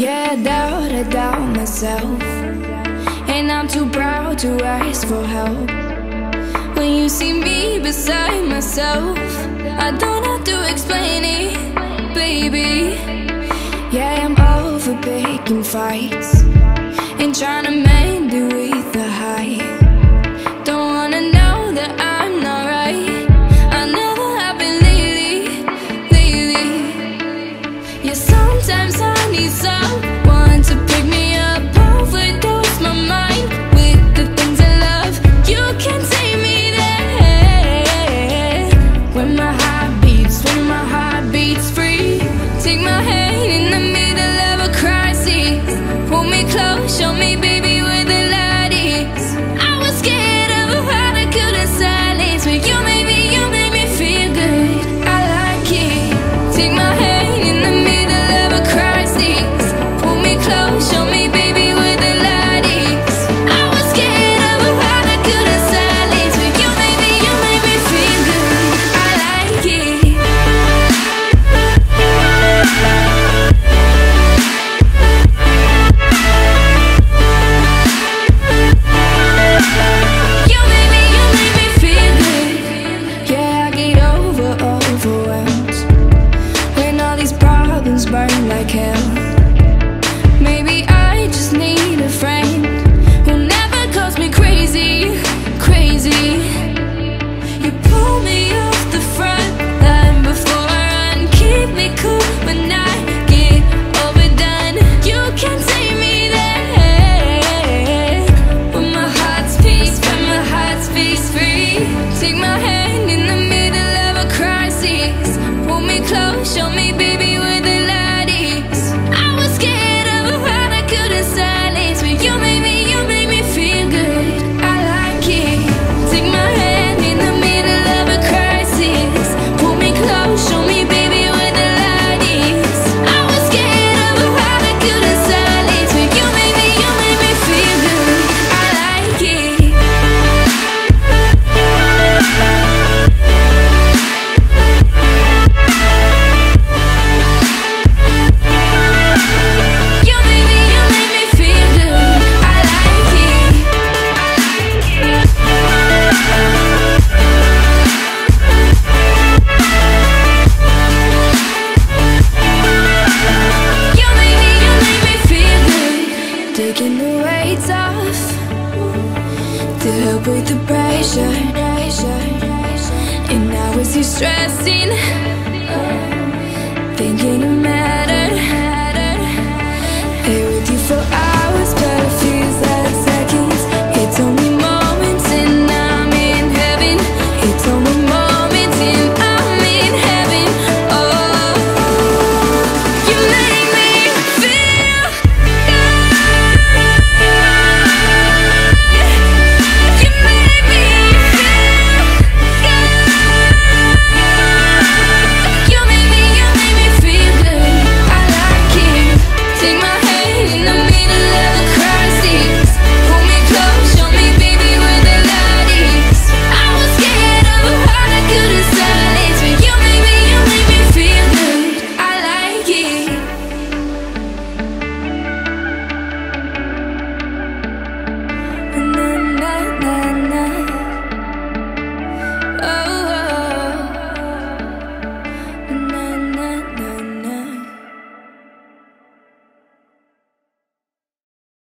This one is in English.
Yeah, I doubt, I doubt myself. And I'm too proud to ask for help. When you see me beside myself I don't have to explain it, baby. Yeah, I'm over picking fights And trying to mend it with a high Take my hand in the middle of a crisis. Me close, show me baby where the light is. I was scared of a heart silence But you you me feel good. I like it. Take my hand she's stressing, thinking of me.